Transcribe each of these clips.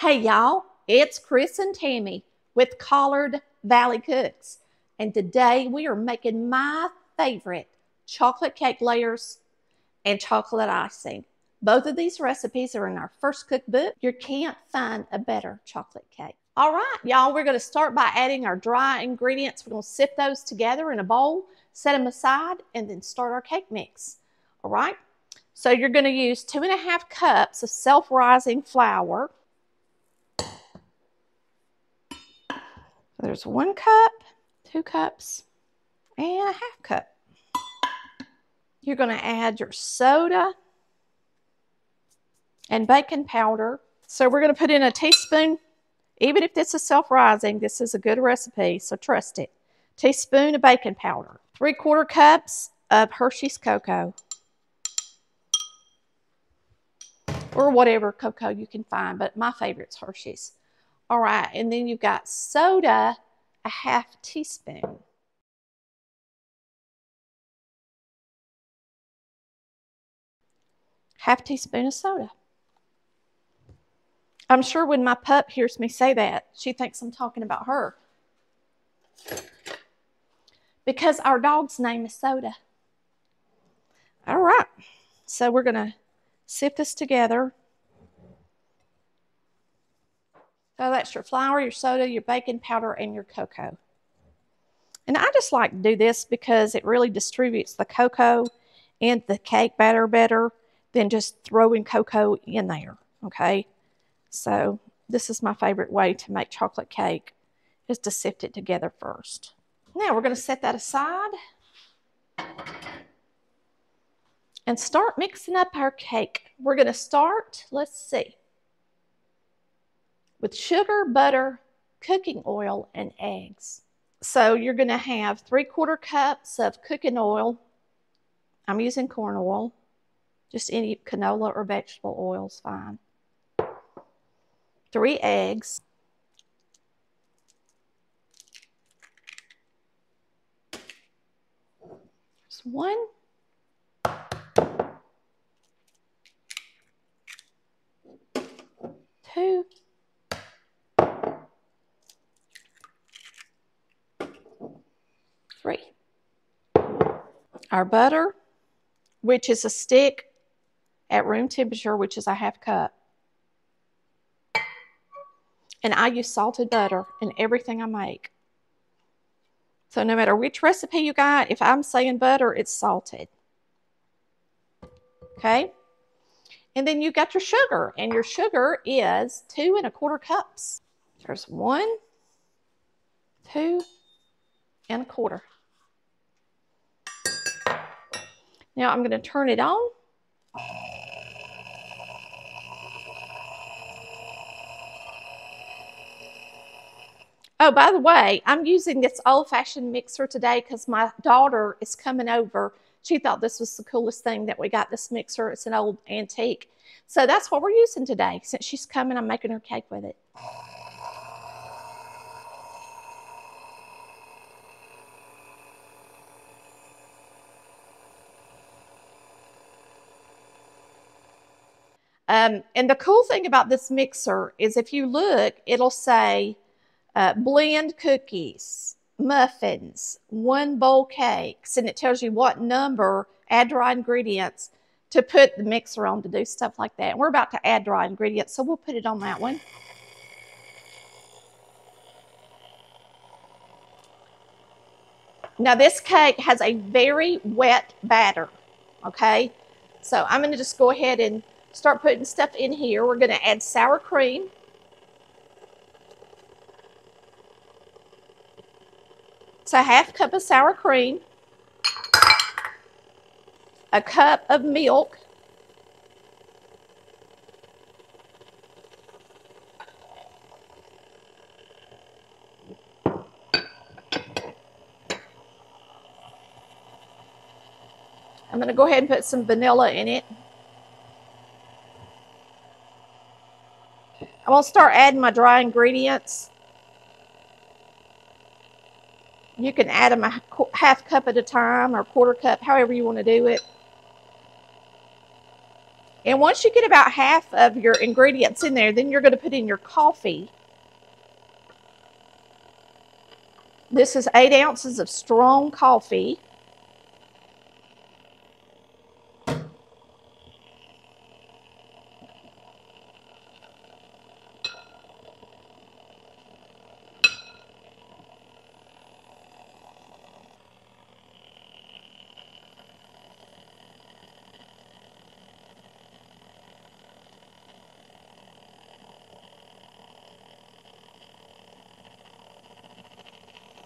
Hey y'all, it's Chris and Tammy with Collard Valley Cooks. And today we are making my favorite chocolate cake layers and chocolate icing. Both of these recipes are in our first cookbook. You can't find a better chocolate cake. All right, y'all, we're gonna start by adding our dry ingredients. We're gonna sift those together in a bowl, set them aside, and then start our cake mix. All right, so you're gonna use two and a half cups of self-rising flour, There's one cup, two cups, and a half cup. You're going to add your soda and baking powder. So we're going to put in a teaspoon, even if this is self-rising, this is a good recipe, so trust it. Teaspoon of baking powder, three quarter cups of Hershey's cocoa, or whatever cocoa you can find, but my favorite's Hershey's. All right, and then you've got soda, a half teaspoon. Half teaspoon of soda. I'm sure when my pup hears me say that, she thinks I'm talking about her. Because our dog's name is Soda. All right, so we're going to sift this together. So that's your flour, your soda, your baking powder, and your cocoa. And I just like to do this because it really distributes the cocoa and the cake batter better than just throwing cocoa in there, okay? So this is my favorite way to make chocolate cake is to sift it together first. Now we're going to set that aside and start mixing up our cake. We're going to start, let's see, with sugar, butter, cooking oil, and eggs. So you're going to have three quarter cups of cooking oil. I'm using corn oil. Just any canola or vegetable oil is fine. Three eggs. There's one. Two. three. Our butter, which is a stick at room temperature, which is a half cup. And I use salted butter in everything I make. So no matter which recipe you got, if I'm saying butter, it's salted. Okay? And then you got your sugar, and your sugar is two and a quarter cups. There's one, two, and a quarter. Now I'm going to turn it on. Oh, by the way, I'm using this old-fashioned mixer today because my daughter is coming over. She thought this was the coolest thing that we got this mixer. It's an old antique. So that's what we're using today. Since she's coming, I'm making her cake with it. Um, and the cool thing about this mixer is if you look, it'll say uh, blend cookies, muffins, one bowl cakes, and it tells you what number, add dry ingredients to put the mixer on to do stuff like that. And we're about to add dry ingredients, so we'll put it on that one. Now this cake has a very wet batter, okay? So I'm gonna just go ahead and start putting stuff in here. We're going to add sour cream. It's a half cup of sour cream, a cup of milk, I'm going to go ahead and put some vanilla in it. I'm going to start adding my dry ingredients. You can add them a half cup at a time or quarter cup, however you want to do it. And once you get about half of your ingredients in there, then you're going to put in your coffee. This is eight ounces of strong coffee.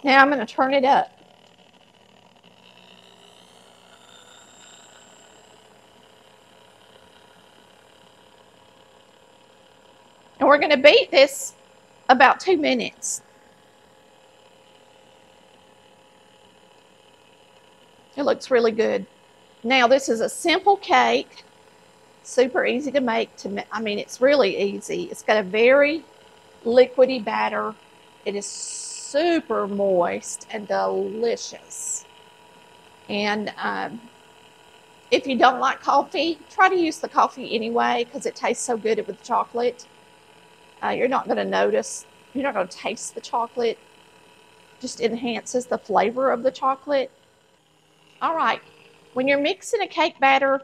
Now I'm going to turn it up. And we're going to beat this about two minutes. It looks really good. Now this is a simple cake, super easy to make. To I mean, it's really easy. It's got a very liquidy batter. It is super moist and delicious. And um, if you don't like coffee, try to use the coffee anyway because it tastes so good with chocolate. Uh, you're not going to notice, you're not going to taste the chocolate. Just enhances the flavor of the chocolate. All right, when you're mixing a cake batter,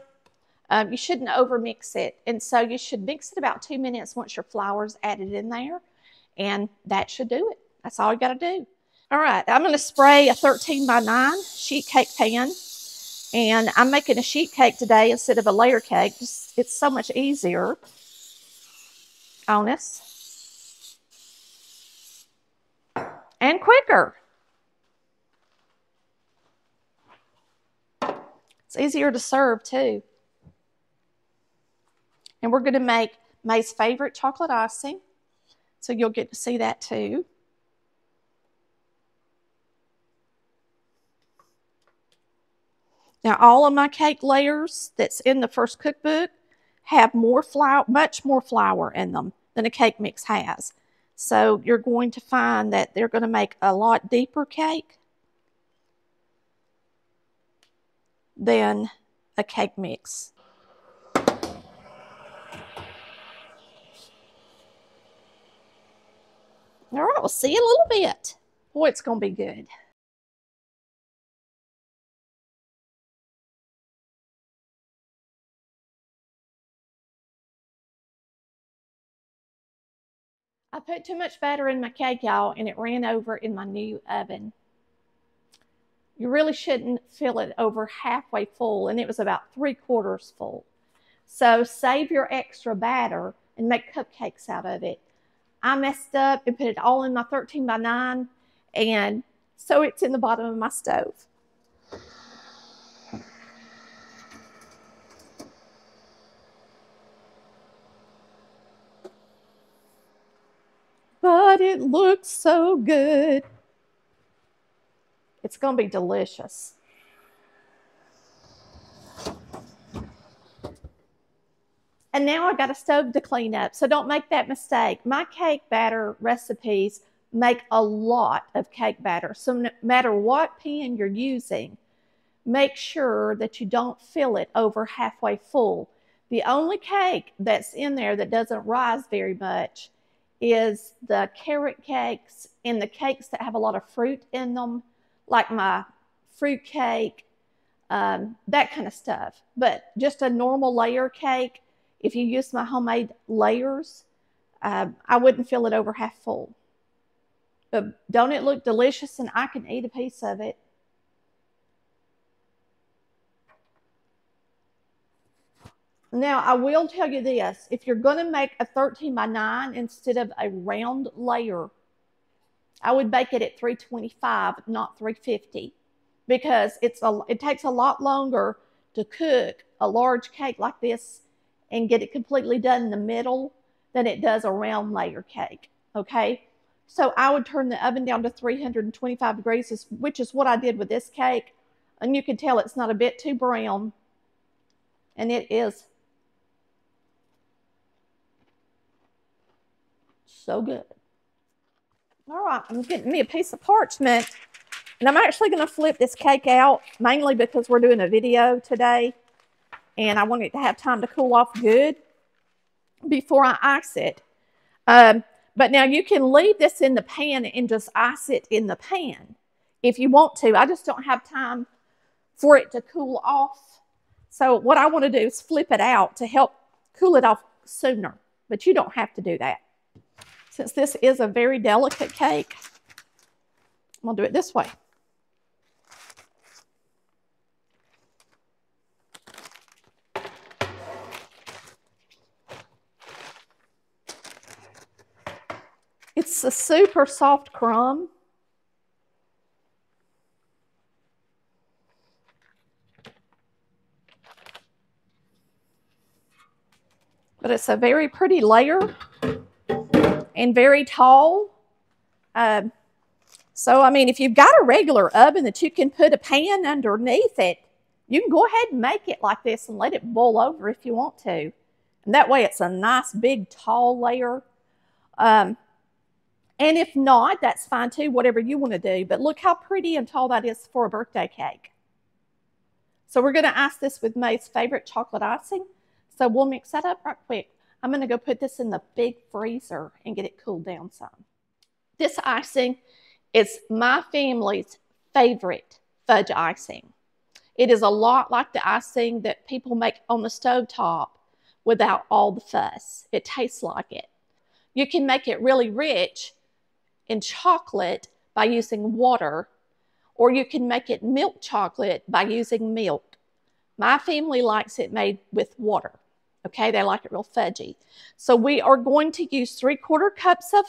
um, you shouldn't overmix it. And so you should mix it about two minutes once your flour's added in there. And that should do it. That's all you got to do. All right, I'm going to spray a 13 by 9 sheet cake pan. And I'm making a sheet cake today instead of a layer cake. It's so much easier on us. And quicker. It's easier to serve too. And we're going to make May's favorite chocolate icing. So you'll get to see that too. Now, all of my cake layers that's in the first cookbook have more flour, much more flour in them than a cake mix has. So you're going to find that they're going to make a lot deeper cake than a cake mix. All right, we'll see you in a little bit. Boy, it's going to be good. I put too much batter in my cake, y'all, and it ran over in my new oven. You really shouldn't fill it over halfway full, and it was about three quarters full. So save your extra batter and make cupcakes out of it. I messed up and put it all in my 13 by 9, and so it's in the bottom of my stove. but it looks so good. It's going to be delicious. And now I got a stove to clean up. So don't make that mistake. My cake batter recipes make a lot of cake batter. So no matter what pan you're using, make sure that you don't fill it over halfway full. The only cake that's in there that doesn't rise very much is the carrot cakes and the cakes that have a lot of fruit in them, like my fruit cake, um, that kind of stuff. But just a normal layer cake, if you use my homemade layers, uh, I wouldn't fill it over half full. But don't it look delicious? And I can eat a piece of it. Now, I will tell you this if you're going to make a 13 by 9 instead of a round layer, I would bake it at 325, not 350, because it's a, it takes a lot longer to cook a large cake like this and get it completely done in the middle than it does a round layer cake. Okay. So I would turn the oven down to 325 degrees, which is what I did with this cake. And you can tell it's not a bit too brown. And it is so good. All right, I'm getting me a piece of parchment. And I'm actually going to flip this cake out, mainly because we're doing a video today. and I want it to have time to cool off good before I ice it. Um, but now you can leave this in the pan and just ice it in the pan if you want to. I just don't have time for it to cool off. So what I want to do is flip it out to help cool it off sooner. But you don't have to do that. Since this is a very delicate cake, I'm to do it this way. It's a super soft crumb. But it's a very pretty layer and very tall. Um, so, I mean, if you've got a regular oven that you can put a pan underneath it, you can go ahead and make it like this and let it boil over if you want to. And that way it's a nice big tall layer. Um, and if not, that's fine too, whatever you want to do. But look how pretty and tall that is for a birthday cake. So we're going to ice this with May's favorite chocolate icing. So we'll mix that up right quick. I'm going to go put this in the big freezer and get it cooled down some. This icing is my family's favorite fudge icing. It is a lot like the icing that people make on the stove top without all the fuss. It tastes like it. You can make it really rich in chocolate by using water, or you can make it milk chocolate by using milk. My family likes it made with water. Okay, they like it real fudgy. So we are going to use three quarter cups of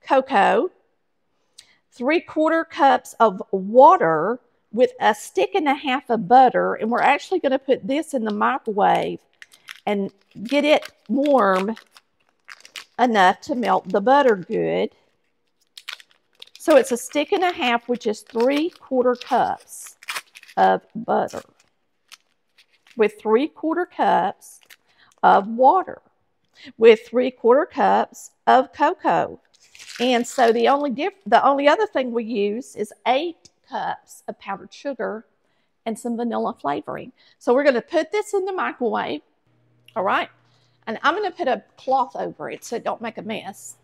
cocoa, three quarter cups of water with a stick and a half of butter. And we're actually going to put this in the microwave and get it warm enough to melt the butter good. So it's a stick and a half, which is three quarter cups of butter with three quarter cups of water with three quarter cups of cocoa. And so the only the only other thing we use is eight cups of powdered sugar and some vanilla flavoring. So we're going to put this in the microwave. All right. And I'm going to put a cloth over it so it don't make a mess.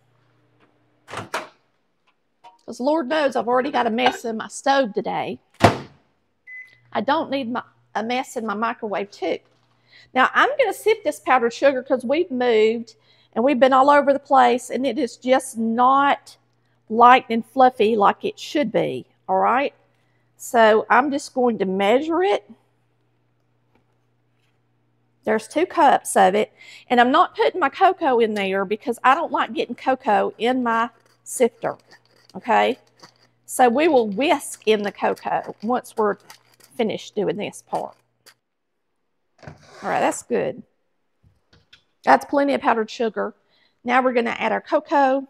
Because Lord knows I've already got a mess in my stove today. I don't need my, a mess in my microwave too. Now I'm going to sift this powdered sugar because we've moved and we've been all over the place and it is just not light and fluffy like it should be. All right. So I'm just going to measure it. There's two cups of it. And I'm not putting my cocoa in there because I don't like getting cocoa in my sifter. Okay. So we will whisk in the cocoa once we're finished doing this part. All right, that's good. That's plenty of powdered sugar. Now we're going to add our cocoa.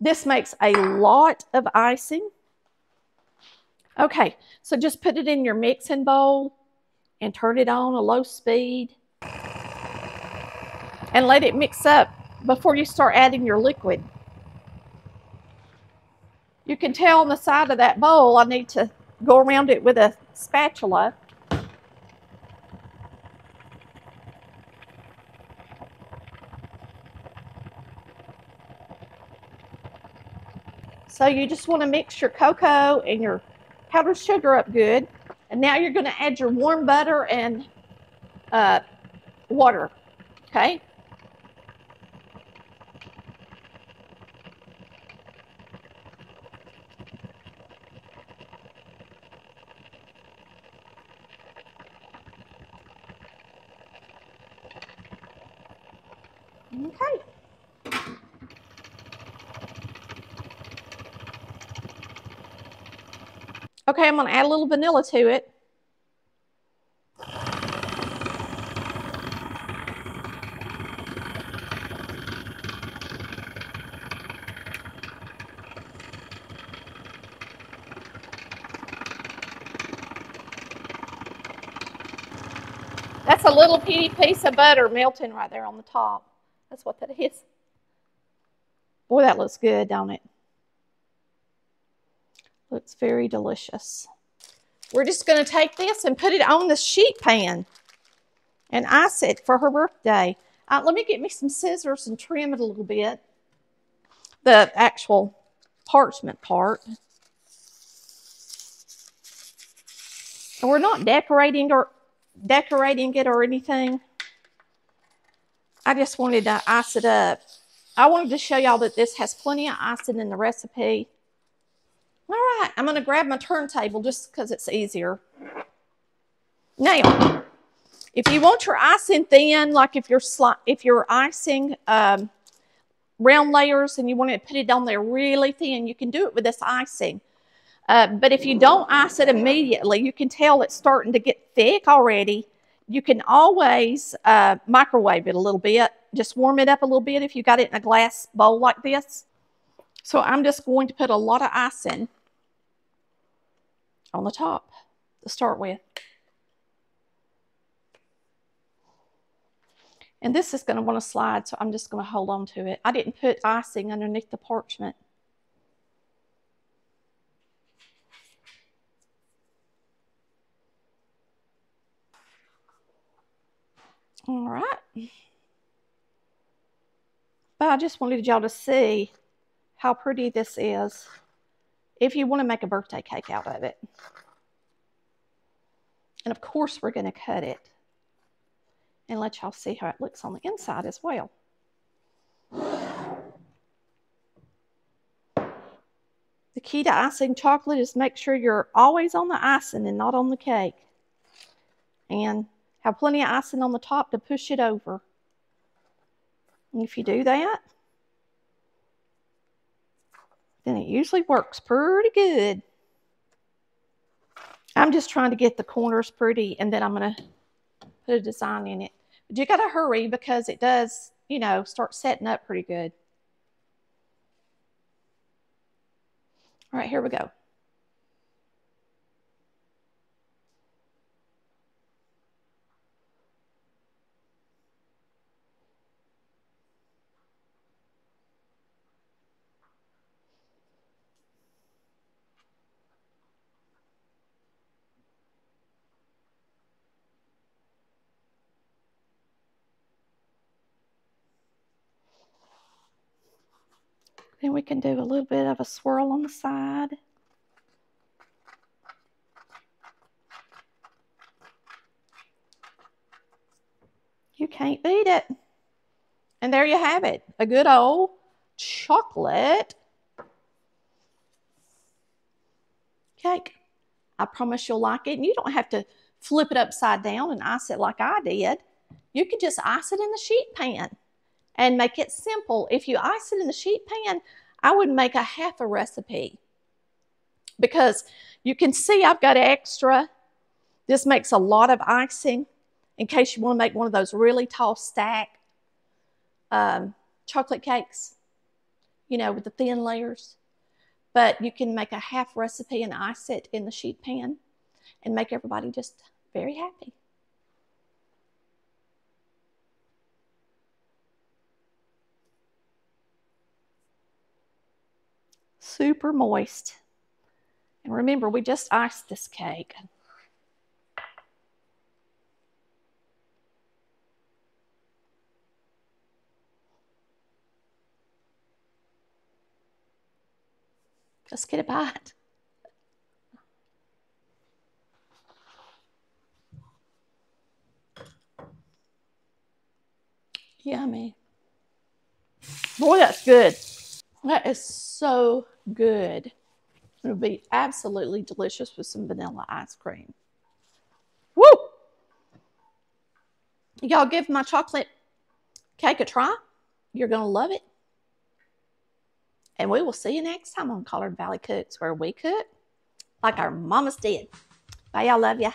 This makes a lot of icing. Okay, so just put it in your mixing bowl and turn it on a low speed. And let it mix up before you start adding your liquid. You can tell on the side of that bowl, I need to go around it with a spatula So you just want to mix your cocoa and your powdered sugar up good. And now you're going to add your warm butter and uh, water, okay? Okay. Okay, I'm going to add a little vanilla to it. That's a little bitty piece of butter melting right there on the top. That's what that is. Boy, that looks good, don't it? Looks very delicious. we're just going to take this and put it on the sheet pan and ice it for her birthday. Uh, let me get me some scissors and trim it a little bit. The actual parchment part. And we're not decorating or decorating it or anything. I just wanted to ice it up. I wanted to show y'all that this has plenty of icing in the recipe. All right, I'm going to grab my turntable just because it's easier. Now, if you want your icing thin, like if you're if you're icing um, round layers and you want to put it on there really thin, you can do it with this icing. Uh, but if you don't ice it immediately, you can tell it's starting to get thick already. You can always uh, microwave it a little bit. Just warm it up a little bit if you got it in a glass bowl like this. So I'm just going to put a lot of icing on the top to start with. And this is going to want to slide, so I'm just going to hold on to it. I didn't put icing underneath the parchment. All right. But I just wanted y'all to see how pretty this is if you want to make a birthday cake out of it. And of course, we're going to cut it and let y'all see how it looks on the inside as well. The key to icing chocolate is make sure you're always on the icing and not on the cake. And have plenty of icing on the top to push it over. And if you do that, then it usually works pretty good. I'm just trying to get the corners pretty and then I'm going to put a design in it. But you got to hurry because it does, you know, start setting up pretty good. All right, here we go. Then we can do a little bit of a swirl on the side. You can't beat it. And there you have it, a good old chocolate cake. I promise you'll like it. And you don't have to flip it upside down and ice it like I did. You can just ice it in the sheet pan and make it simple. If you ice it in the sheet pan, I would make a half a recipe because you can see I've got extra. This makes a lot of icing in case you want to make one of those really tall stack um, chocolate cakes, you know, with the thin layers. But you can make a half recipe and ice it in the sheet pan and make everybody just very happy. Super moist. And remember, we just iced this cake. Just get a bite. Yummy. Boy, that's good. That is so good. It'll be absolutely delicious with some vanilla ice cream. Woo! Y'all give my chocolate cake a try. You're going to love it. And we will see you next time on Collard Valley Cooks, where we cook like our mamas did. Bye, y'all. Love ya.